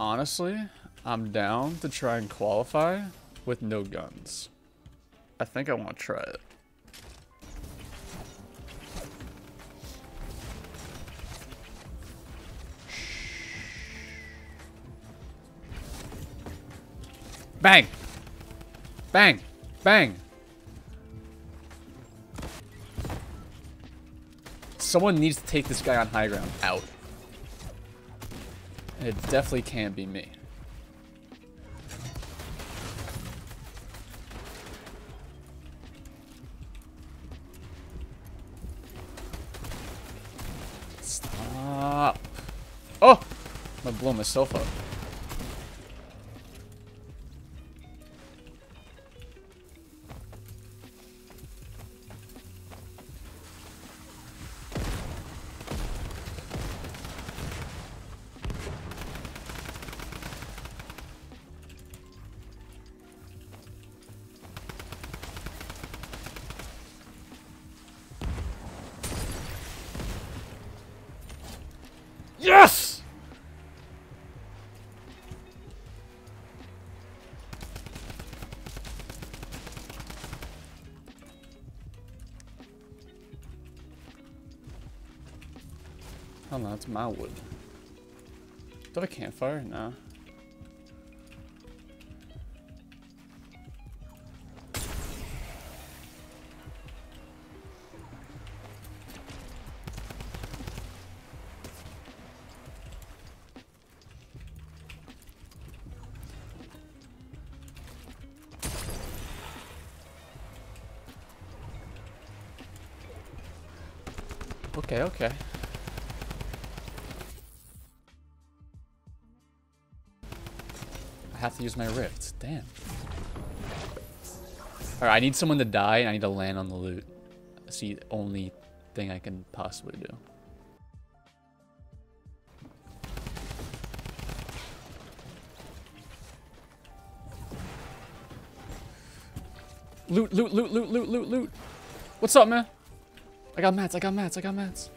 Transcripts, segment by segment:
Honestly, I'm down to try and qualify with no guns. I think I want to try it. Bang! Bang! Bang! Someone needs to take this guy on high ground out. It definitely can't be me. Stop. Oh! I'm gonna blow myself up. That's my wood. Do I campfire? Nah. Okay, okay. Have to use my rift. Damn. Alright, I need someone to die and I need to land on the loot. That's the only thing I can possibly do. Loot, loot, loot, loot, loot, loot, loot. What's up, man? I got mats, I got mats, I got mats.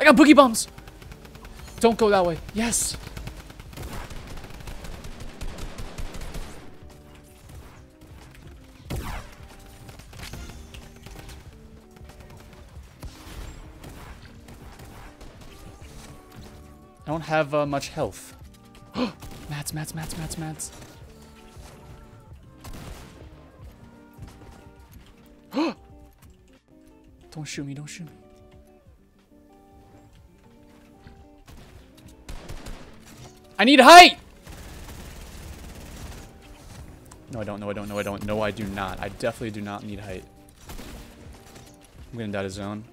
I got boogie bombs! Don't go that way. Yes! I don't have uh, much health. mats, mats, mats, mats, mats. don't shoot me, don't shoot me. I need height! No, I don't. No, I don't. No, I don't. No, I do not. I definitely do not need height. I'm gonna die to zone.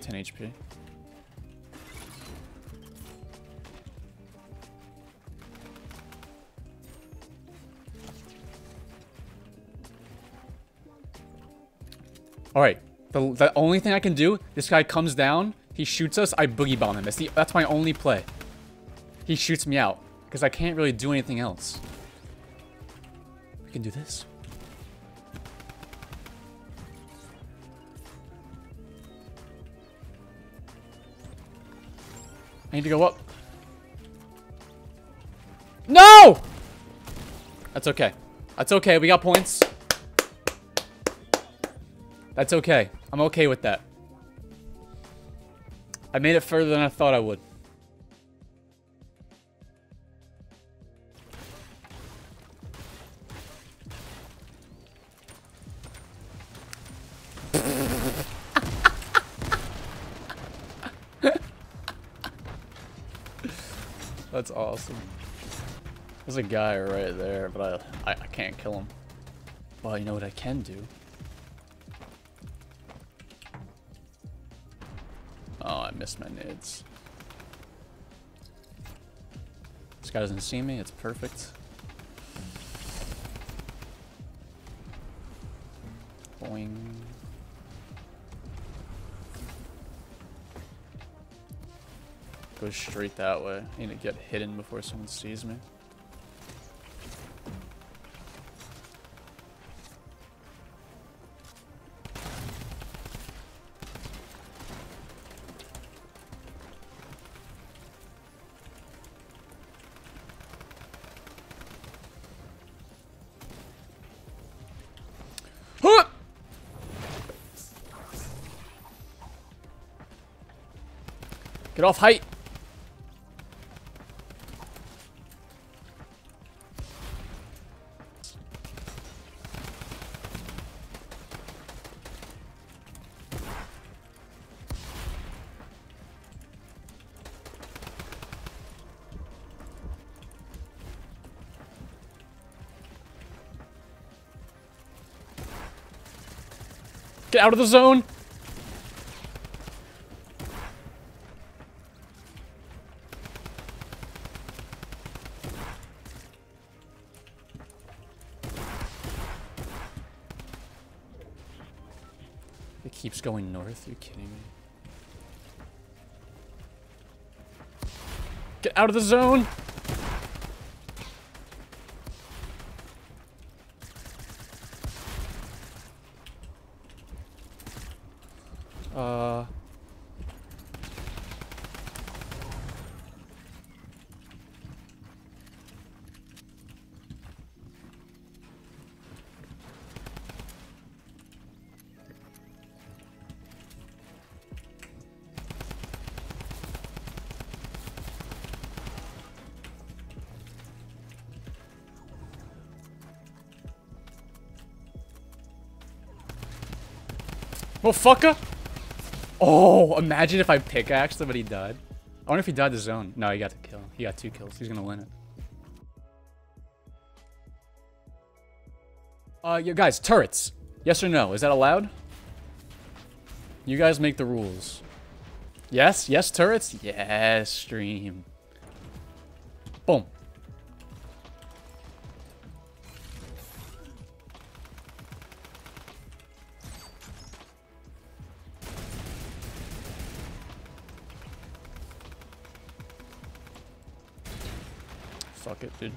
10 HP. Alright. The, the only thing I can do, this guy comes down, he shoots us, I boogie bomb him. That's, the, that's my only play. He shoots me out. Because I can't really do anything else. We can do this. I need to go up. No! That's okay. That's okay. We got points. That's okay. I'm okay with that. I made it further than I thought I would. That's awesome. There's a guy right there, but I, I, I can't kill him. Well, you know what I can do? Oh, I missed my nids. This guy doesn't see me. It's perfect. Boing. Go straight that way. I need to get hidden before someone sees me. Get off height. Get out of the zone. Going north. Are you kidding me? Get out of the zone. Motherfucker! Oh, imagine if I pickaxed him but he died. I wonder if he died the zone. No, he got the kill. He got two kills. He's gonna win it. Uh, you guys, turrets. Yes or no? Is that allowed? You guys make the rules. Yes? Yes, turrets? Yes, stream. Boom. Fuck it, dude.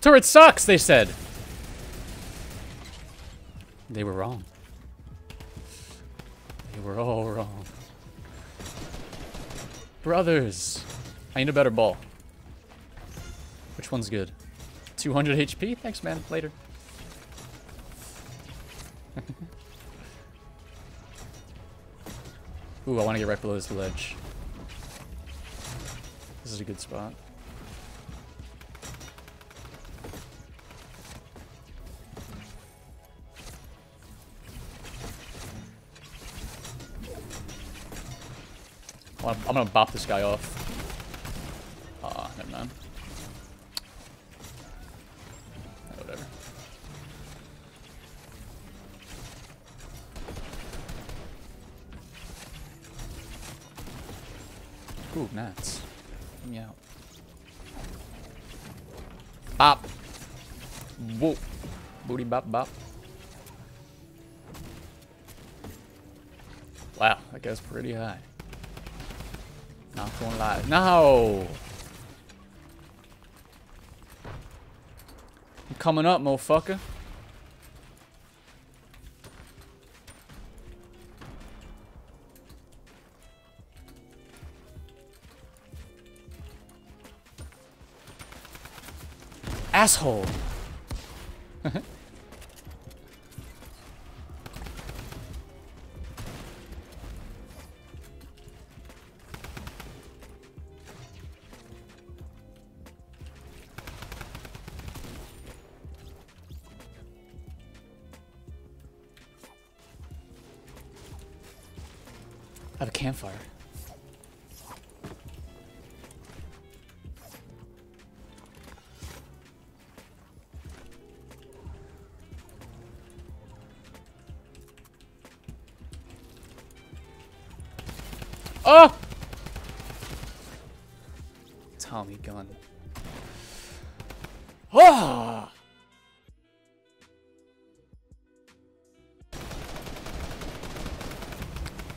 Turret sucks, they said. Brothers. I need a better ball. Which one's good? 200 HP? Thanks, man. Later. Ooh, I want to get right below this ledge. This is a good spot. I'm gonna bop this guy off. Ah, never mind. Oh, whatever. Ooh, gnats. Let me out. Bop. Whoa. Booty bop bop. Wow, that guy's pretty high. Not gonna lie. No! I'm coming up, motherfucker. Asshole. I have a campfire. Oh! Tommy gun. Oh!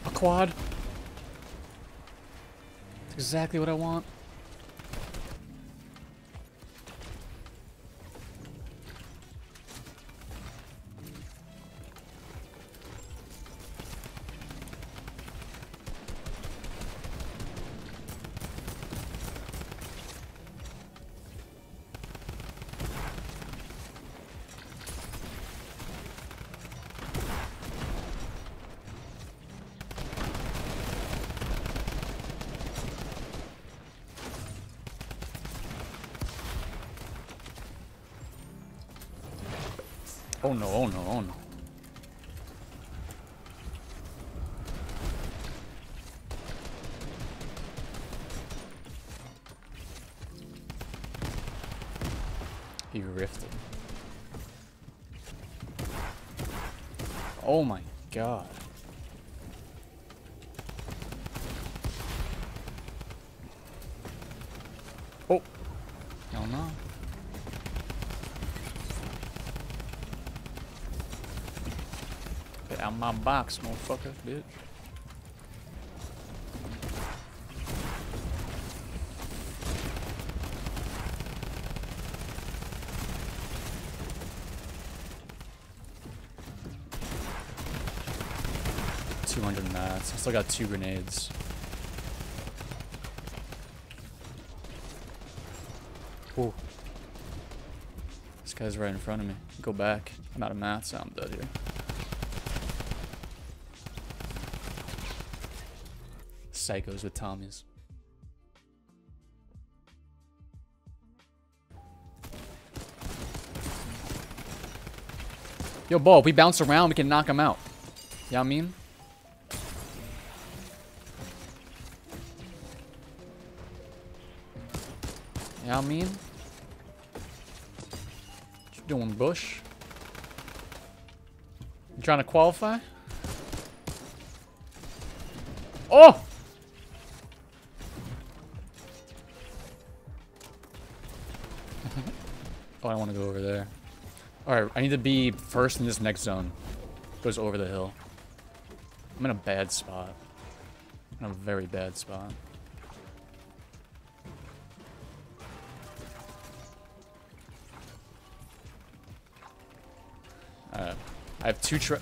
A quad. Exactly what I want. Oh no, oh no, oh no. He rifted. Oh my god. Oh. Hell no. Get out my box, motherfucker, bitch. Two hundred mats. I still got two grenades. Ooh. This guy's right in front of me. Go back. I'm out of mats. I'm dead here. Psychos with Tommies. Yo, Bo, if we bounce around, we can knock him out. You know what I mean? You know what I mean? What you doing, Bush? You trying to qualify? Oh! Oh, I want to go over there. Alright, I need to be first in this next zone. Goes over the hill. I'm in a bad spot. In a very bad spot. Uh, I have two tra-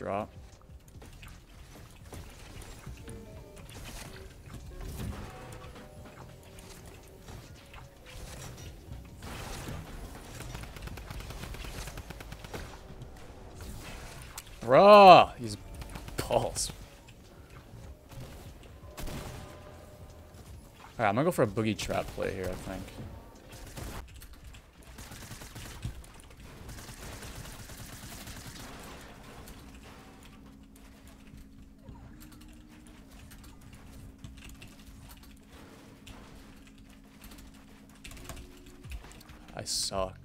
drop. Bruh, these balls. Alright, I'm gonna go for a boogie trap play here, I think. I suck.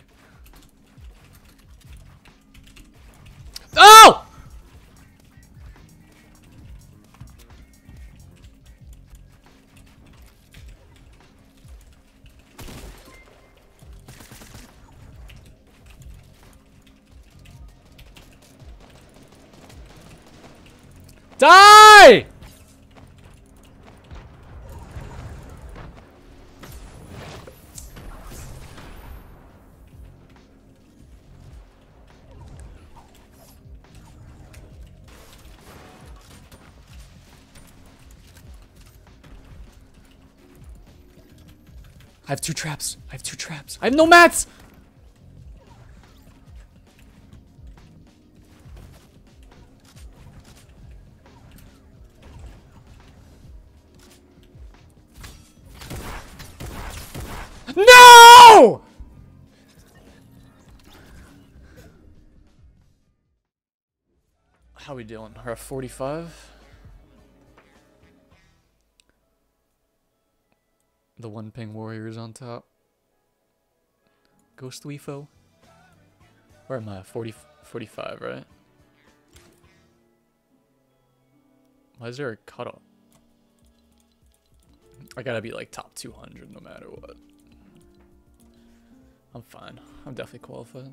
Oh! Die! I have two traps. I have two traps. I have no mats! No! How are we doing? We're at 45? The one ping warriors on top. Ghost Weefo. Where am I? 40, 45, right? Why is there a cutoff? I gotta be like top 200 no matter what. I'm fine. I'm definitely qualified.